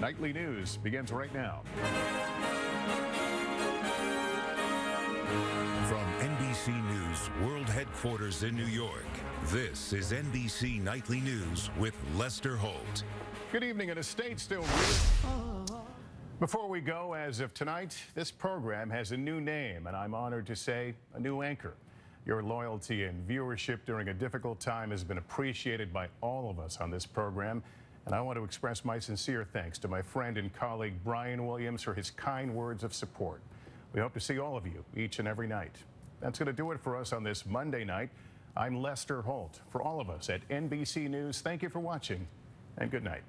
Nightly News begins right now. From NBC News World Headquarters in New York, this is NBC Nightly News with Lester Holt. Good evening. In a state still. Before we go, as of tonight, this program has a new name, and I'm honored to say a new anchor. Your loyalty and viewership during a difficult time has been appreciated by all of us on this program. And I want to express my sincere thanks to my friend and colleague Brian Williams for his kind words of support. We hope to see all of you each and every night. That's going to do it for us on this Monday night. I'm Lester Holt. For all of us at NBC News, thank you for watching and good night.